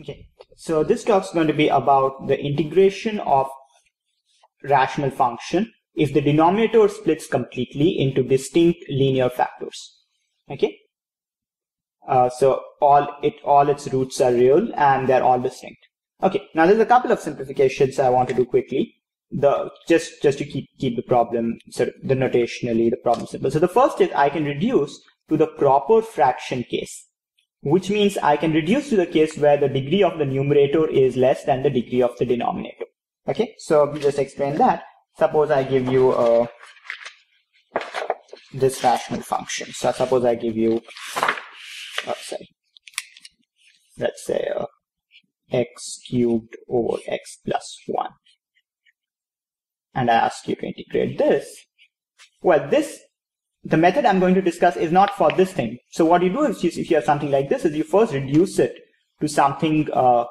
Okay, so this talk is going to be about the integration of rational function if the denominator splits completely into distinct linear factors. Okay, uh, so all it all its roots are real and they're all distinct. Okay, now there's a couple of simplifications I want to do quickly. The just just to keep keep the problem sort of the notationally the problem simple. So the first is I can reduce to the proper fraction case which means I can reduce to the case where the degree of the numerator is less than the degree of the denominator. Okay, so we just explain that. Suppose I give you a, uh, this rational function. So suppose I give you, oh, sorry, let's say uh, x cubed over x plus 1. And I ask you to integrate this. Well, this the method I'm going to discuss is not for this thing. So what you do is, if you have something like this, is you first reduce it to something uh,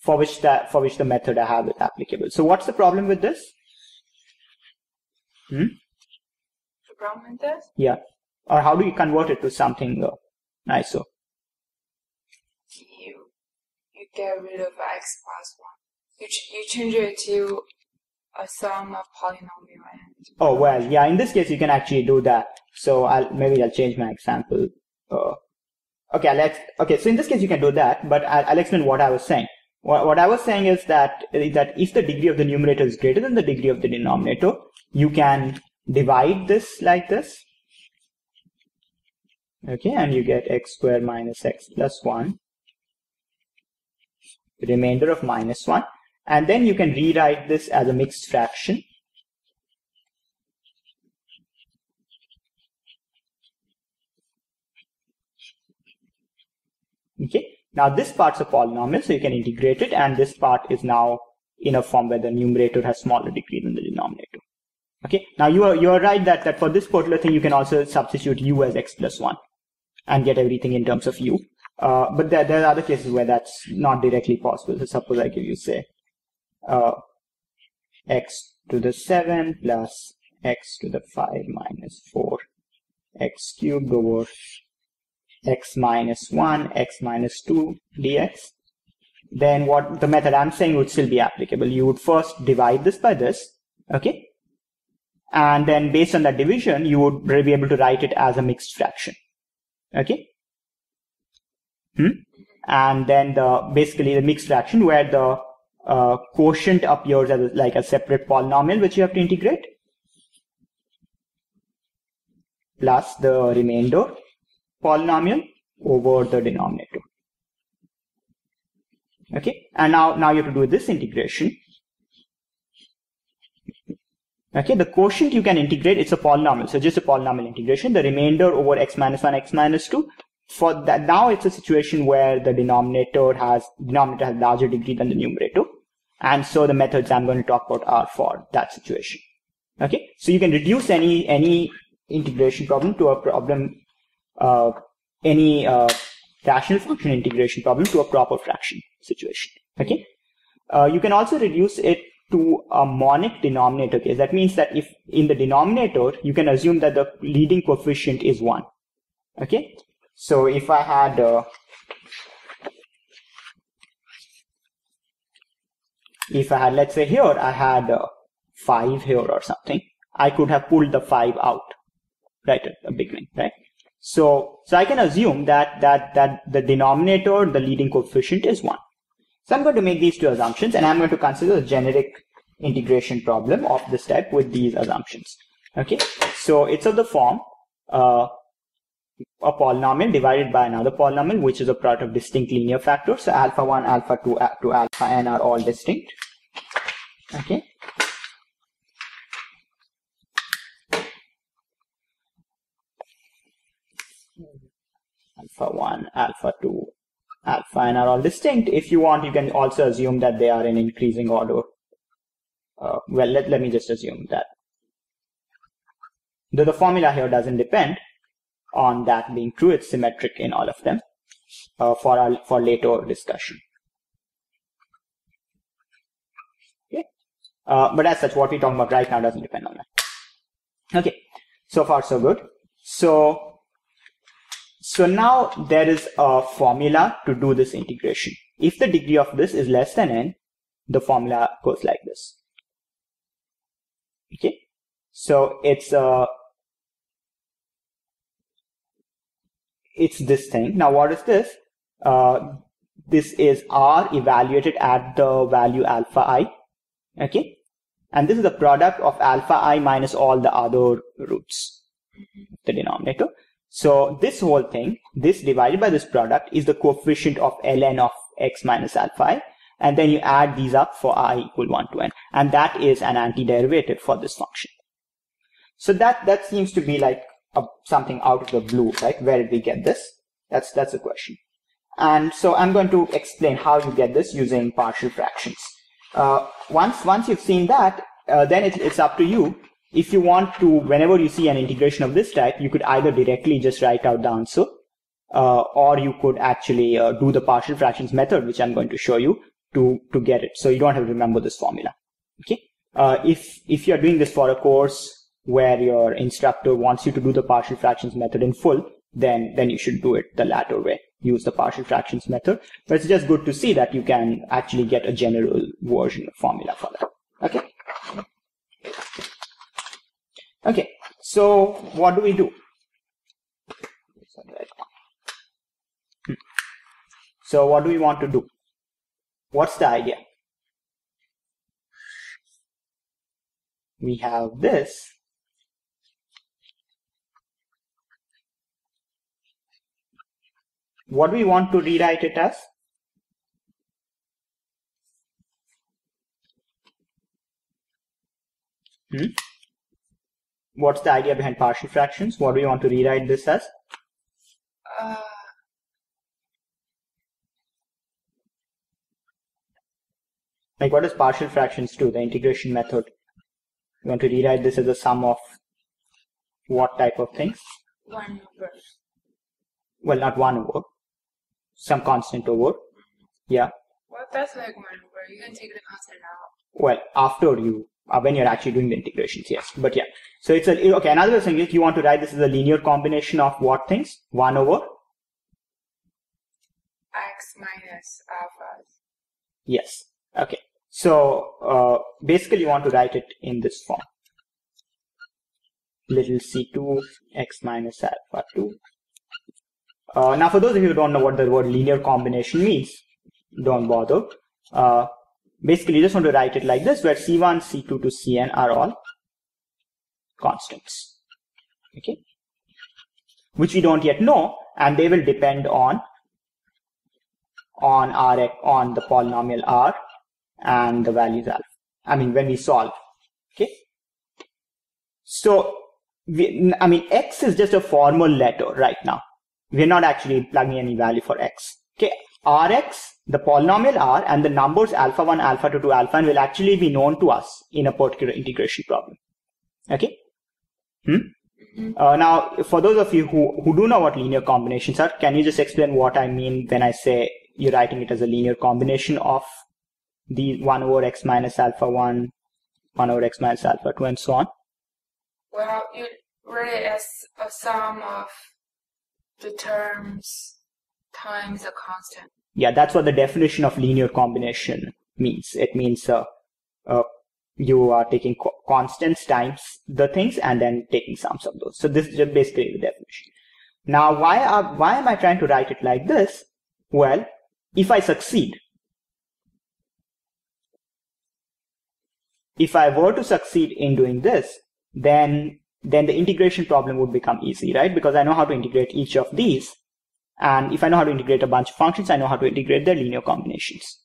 for which that for which the method I have is applicable. So what's the problem with this? Hmm? The problem with this? Yeah. Or how do you convert it to something uh, nicer? You you get rid of x plus one. You ch you change it to a sum of polynomial and oh well yeah in this case you can actually do that. So i'll maybe i'll change my example. Uh, okay let's okay so in this case you can do that but i'll, I'll explain what i was saying. What, what i was saying is that that if the degree of the numerator is greater than the degree of the denominator you can divide this like this. Okay and you get x squared minus x plus 1 the remainder of minus 1 and then you can rewrite this as a mixed fraction. Okay, now this part's a polynomial, so you can integrate it, and this part is now in a form where the numerator has smaller degree than the denominator. Okay, now you are you are right that, that for this particular thing you can also substitute u as x plus 1 and get everything in terms of u. Uh, but there, there are other cases where that's not directly possible. So suppose I give you say uh, x to the 7 plus x to the 5 minus 4 x cubed over x minus 1 x minus 2 dx then what the method I'm saying would still be applicable. You would first divide this by this, okay? And then based on that division, you would be able to write it as a mixed fraction, okay? Hmm? And then the basically the mixed fraction where the uh, quotient appears as like a separate polynomial which you have to integrate plus the remainder polynomial over the denominator. Okay, and now now you have to do this integration. Okay, the quotient you can integrate, it's a polynomial, so just a polynomial integration. The remainder over x minus 1, x minus 2. For that, now it's a situation where the denominator has denominator has larger degree than the numerator. And so the methods I'm going to talk about are for that situation. Okay, so you can reduce any any integration problem to a problem, any uh, rational function integration problem to a proper fraction situation. Okay, uh, you can also reduce it to a monic denominator case. That means that if in the denominator you can assume that the leading coefficient is one. Okay, so if I had uh, if I had, let's say here, I had uh, 5 here or something, I could have pulled the 5 out right at the beginning, right? So, so I can assume that, that, that the denominator, the leading coefficient is 1. So I'm going to make these two assumptions and I'm going to consider a generic integration problem of this type with these assumptions. Okay, so it's of the form uh, a polynomial divided by another polynomial which is a product of distinct linear factors. So alpha 1, alpha 2 to alpha n are all distinct. Okay. Alpha 1, alpha 2, alpha n are all distinct. If you want, you can also assume that they are in increasing order. Uh, well, let, let me just assume that. Though the formula here doesn't depend, on that being true. It's symmetric in all of them uh, for our, for later discussion. Okay, uh, but as such, what we're talking about right now doesn't depend on that. Okay, so far so good. So So now there is a formula to do this integration. If the degree of this is less than n, the formula goes like this. Okay. So it's uh, it's this thing. Now what is this? Uh, this is r evaluated at the value alpha i. Okay. And this is the product of alpha i minus all the other roots, the denominator. So this whole thing, this divided by this product is the coefficient of ln of x minus alpha. And then you add these up for i equal 1 to n. And that is an antiderivative for this function. So that, that seems to be like a, something out of the blue, right? Where did we get this? That's, that's a question. And so I'm going to explain how you get this using partial fractions. Uh, once, once you've seen that, uh, then it, it's up to you if you want to, whenever you see an integration of this type, you could either directly just write out the answer, uh, or you could actually uh, do the partial fractions method, which I'm going to show you to, to get it. So you don't have to remember this formula. Okay. Uh, if, if you're doing this for a course where your instructor wants you to do the partial fractions method in full, then, then you should do it the latter way. Use the partial fractions method. But it's just good to see that you can actually get a general version of formula for that. Okay. Okay, so what do we do? So what do we want to do? What's the idea? We have this. What do we want to rewrite it as? Hmm? What's the idea behind partial fractions? What do you want to rewrite this as? Uh, Like what does partial fractions do? The integration method. You want to rewrite this as a sum of what type of things? one over. Well, not one over. Some constant over. Yeah. Well, that's like one over. You can take the constant out. Well, after you, uh, when you're actually doing the integrations, yes. But yeah. So it's a, okay, another thing is you want to write this as a linear combination of what things? 1 over? X minus alpha. Yes. Okay. So, uh, basically you want to write it in this form. Little c2 x minus alpha 2. Uh, now for those of you who don't know what the word linear combination means, don't bother. Uh, basically you just want to write it like this where c1, c2 to cn are all constants. Okay. Which we don't yet know and they will depend on on r on the polynomial r and the values alpha. I mean when we solve. Okay. So we, I mean x is just a formal letter right now. We're not actually plugging any value for x. Okay. Rx, the polynomial r and the numbers alpha 1, alpha 2 to alpha n will actually be known to us in a particular integration problem. Okay. Hmm? Mhm. Uh, now, for those of you who, who do know what linear combinations are, can you just explain what I mean when I say you're writing it as a linear combination of the 1 over x minus alpha 1, 1 over x minus alpha 2, and so on? Well, you write it as a sum of the terms times a constant. Yeah, that's what the definition of linear combination means. It means uh, uh, you are taking co- constants times the things and then taking sums of those. So this is just basically the definition. Now, why are, why am I trying to write it like this? Well, if I succeed, if I were to succeed in doing this, then then the integration problem would become easy, right? Because I know how to integrate each of these. And if I know how to integrate a bunch of functions, I know how to integrate their linear combinations.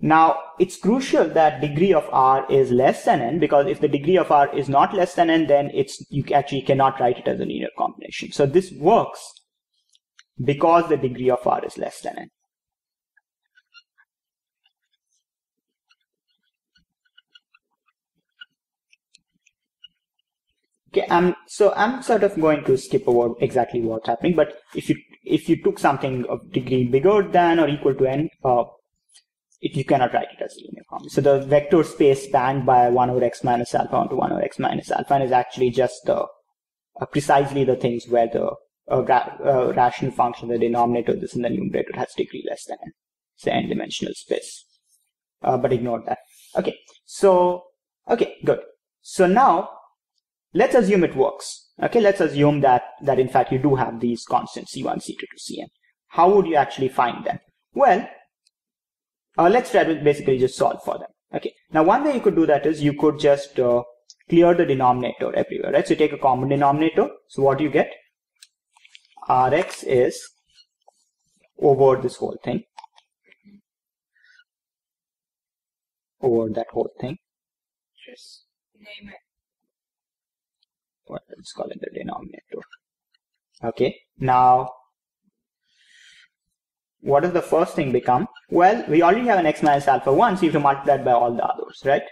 Now, it's crucial that degree of r is less than n because if the degree of r is not less than n, then it's you actually cannot write it as a linear combination. So this works because the degree of r is less than n. Okay, um, so I'm sort of going to skip over exactly what's happening, but if you if you took something of degree bigger than or equal to n, uh, it, you cannot write it as a linear combination. So the vector space spanned by 1 over x minus alpha onto 1 over x minus alpha is actually just the, uh, precisely the things where the a, ra- a rational function, the denominator this in the numerator has degree less than n, say n dimensional space. Uh, but ignore that. Okay, so, okay, good. So now, let's assume it works. Okay, let's assume that, that in fact you do have these constants C1, C2 to Cn. How would you actually find them? Well, uh, let's try to basically just solve for them. Okay, now one way you could do that is you could just uh, clear the denominator everywhere, right? So you take a common denominator. So what do you get? Rx is over this whole thing. Over that whole thing. Just name it. What let's call it the denominator. Okay. Now, what does the first thing become? Well, we already have an x minus alpha 1, so you have to multiply it by all the others, right?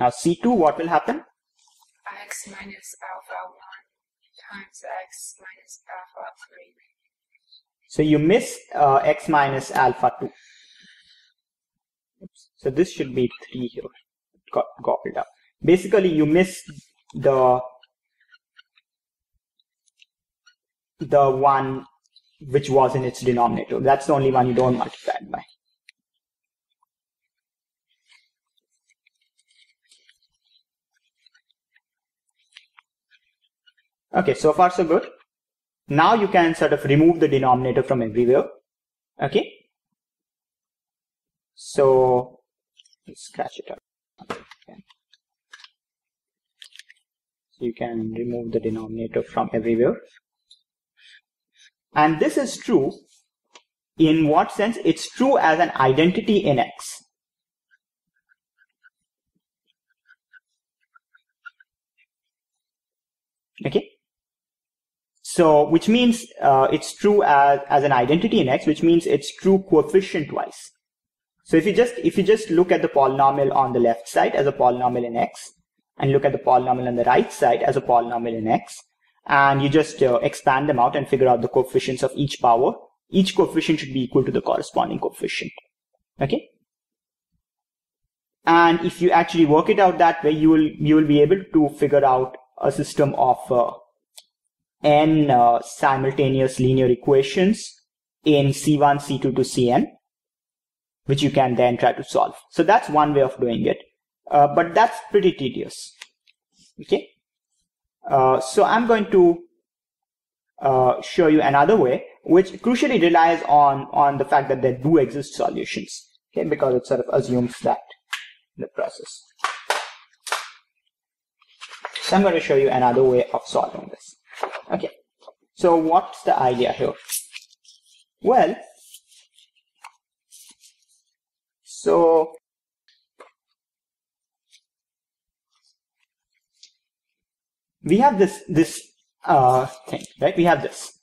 Now C2, what will happen? x minus alpha 1 times x minus alpha 3. So you miss uh, x minus alpha 2. So this should be 3 here. Got gobbled up. Basically, you miss the the one which was in its denominator. That's the only one you don't multiply by. Okay, so far so good. Now you can sort of remove the denominator from everywhere. Okay. So scratch it up. Okay. So you can remove the denominator from everywhere. And this is true in what sense? It's true as an identity in X. Okay. So, which means uh, it's true as, as an identity in X, which means it's true coefficient wise. So if you just if you just look at the polynomial on the left side as a polynomial in X, and look at the polynomial on the right side as a polynomial in X, and you just uh, expand them out and figure out the coefficients of each power, each coefficient should be equal to the corresponding coefficient. Okay. And if you actually work it out that way, you will you will be able to figure out a system of uh, n uh, simultaneous linear equations in C1, C2 to Cn, which you can then try to solve. So that's one way of doing it, uh, but that's pretty tedious. Okay, uh, so I'm going to uh, show you another way, which crucially relies on on the fact that there do exist solutions. Okay, because it sort of assumes that the process. So I'm going to show you another way of solving this. Okay, so what's the idea here? Well, so we have this this uh, thing, right? We have this.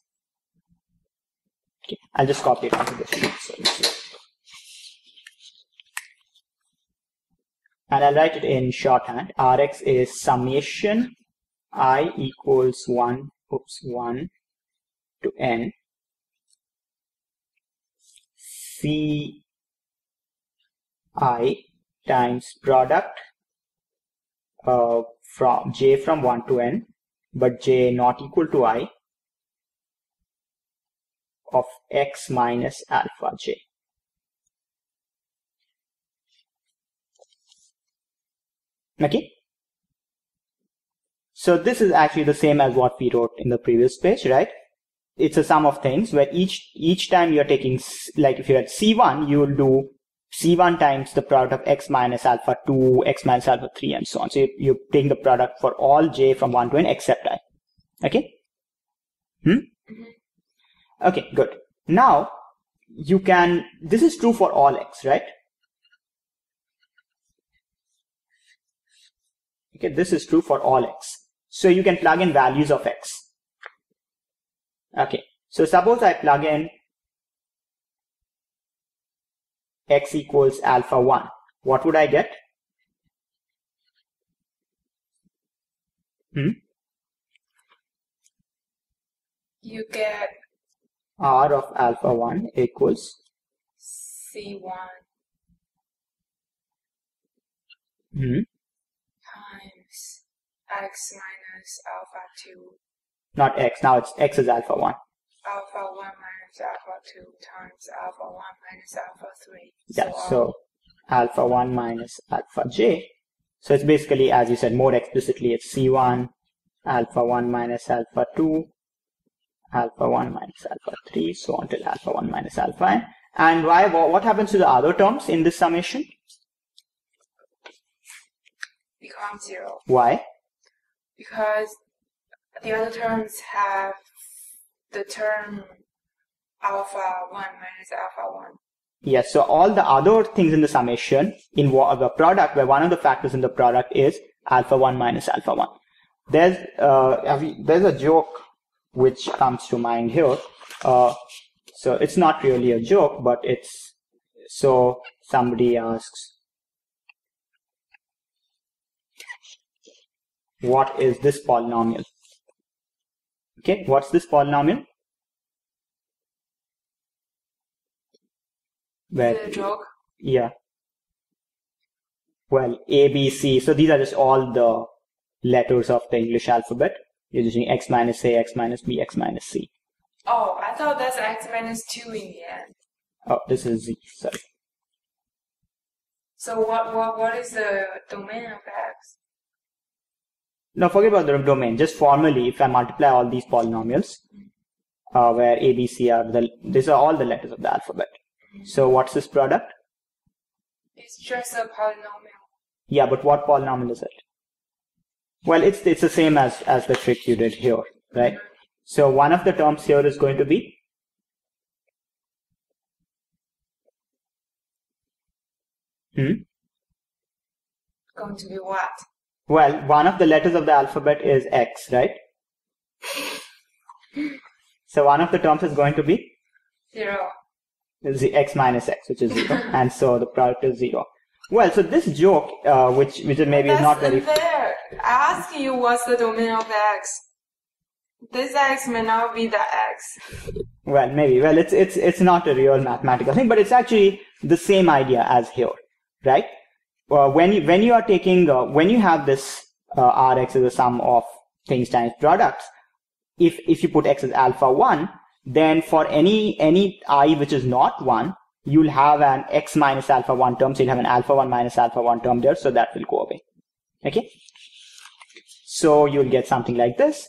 Okay, I'll just copy it onto this sheet. So and I'll write it in shorthand. Rx is summation i equals 1, oops, 1 to n c i times product uh, from j from 1 to n, but j not equal to i of x minus alpha j. Okay. So this is actually the same as what we wrote in the previous page, right? It's a sum of things where each each time you're taking, like if you're at C1, you will do C1 times the product of x minus alpha 2, x minus alpha 3, and so on. So you're taking the product for all j from 1 to n except i. Okay? Hmm? Okay, good. Now, you can, this is true for all x, right? Okay, this is true for all x. So you can plug in values of x. Okay, so suppose I plug in x equals alpha 1. What would I get? Hmm? You get R of alpha 1 equals C1 Mhm. times x minus alpha 2 Not x. Now it's x is alpha 1. alpha 1 minus alpha 2 times alpha 1 minus alpha 3. Yeah, on. so um, alpha 1 minus alpha j. So it's basically, as you said, more explicitly, it's c1, alpha 1 minus alpha 2, alpha 1 minus alpha 3, so on till alpha 1 minus alpha n. And why? What happens to the other terms in this summation? Become 0 Why? because the other terms have the term alpha 1 minus alpha 1. Yes, so all the other things in the summation in a product where one of the factors in the product is alpha 1 minus alpha 1. There's, uh, there's a joke which comes to mind here. Uh, so it's not really a joke, but it's, so somebody asks, what is this polynomial? Okay, what's this polynomial? Where Is it a joke? yeah. Well, A, B, C. So these are just all the letters of the English alphabet. You're using X minus A, X minus B, X minus C. Oh, I thought that's x minus 2 in the end. Oh, this is Z. Sorry. So what, what, what is the domain of x? Now forget about the domain. Just formally, if I multiply all these polynomials, uh, where A, B, C are the, these are all the letters of the alphabet. So what's this product? It's just a polynomial. Yeah, but what polynomial is it? Well, it's it's the same as as the trick you did here, right? So one of the terms here is going to be hmm? Going to be what? Well, one of the letters of the alphabet is X, right? So one of the terms is going to be Zero. Z- X minus X, which is zero, and so the product is zero. Well, so this joke, uh, which which is maybe is not very unfair. I asked you what's the domain of x. This x may not be the x. Well, maybe. Well, it's it's it's not a real mathematical thing, but it's actually the same idea as here, right? Uh, when you when you are taking uh, when you have this uh, Rx as a sum of things times products, if if you put x as alpha one, then for any any i which is not one, you'll have an x minus alpha one term. So you'll have an alpha one minus alpha one term there. So that will go away. Okay. So you'll get something like this.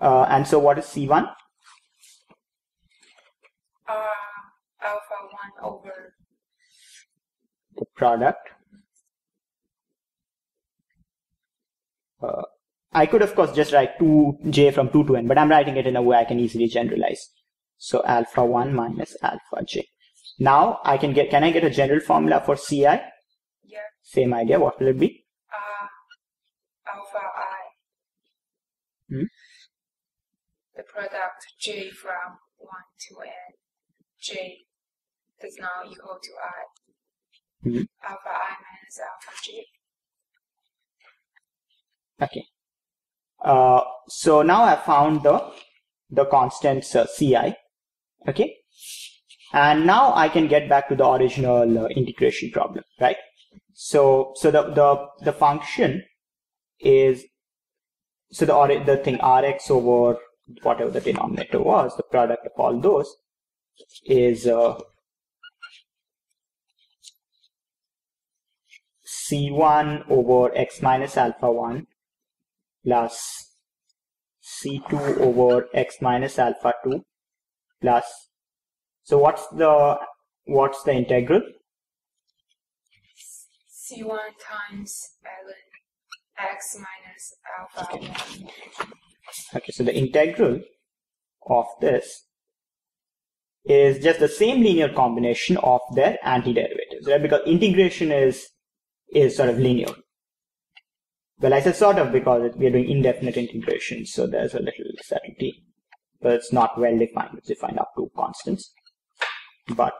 Uh, and so what is C1? Uh, alpha 1 over the product. Uh, I could, of course, just write 2j from 2 to n, but I'm writing it in a way I can easily generalize. So alpha 1 minus alpha j. Now I can get, can I get a general formula for Ci? yeah, Same idea. What will it be? uh, alpha i. Hmm? The product j from 1 to n. j does now equal to i. Mhm. Alpha i minus alpha j. Okay. Uh, so now I found the, the constants uh, Ci. Okay. And now I can get back to the original uh, integration problem, right? So, so the, the, the function is, so the, the thing Rx over whatever the denominator was, the product of all those is, uh, C1 over x minus alpha 1 plus C2 over x minus alpha 2 plus. So what's the what's the integral? C1 times ln x minus alpha 1. okay so the integral of this is just the same linear combination of their antiderivatives right? Because integration is is sort of linear. Well i said sort of because we are doing indefinite integration so there's a little subtlety but it's not well defined it's defined up to constants. But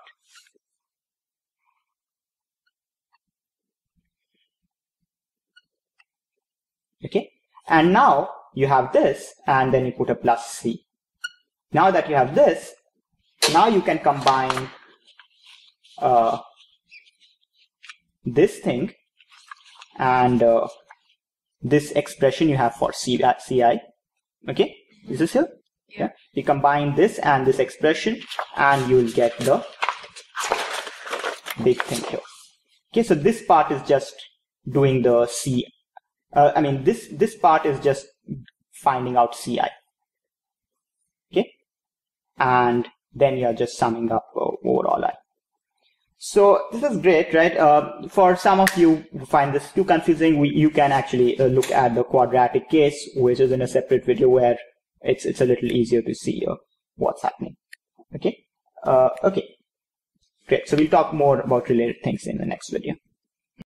okay. And now you have this and then you put a plus c. Now that you have this now you can combine uh, this thing and uh, this expression you have for C, uh, CI. Okay, is this here? Yeah. You combine this and this expression, and you will get the big thing here. Okay, so this part is just doing the C. Uh, I mean, this this part is just finding out CI. Okay, and then you're just summing up uh, overall I. So this is great, right? Uh, for some of you who find this too confusing, we, you can actually uh, look at the quadratic case, which is in a separate video where it's it's a little easier to see uh, what's happening. Okay, uh, okay, great. So we'll talk more about related things in the next video.